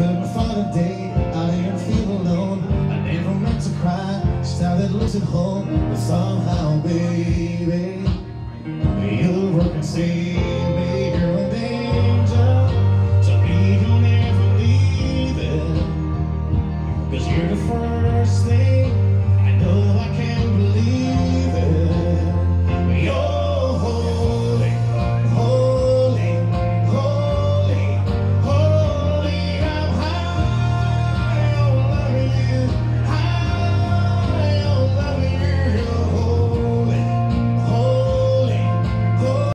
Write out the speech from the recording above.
couldn't find a date, I didn't feel alone. I never meant to cry, started losing hope But somehow, baby, you were conceived me. You're an angel, so we don't ever leave it. Cause you're the first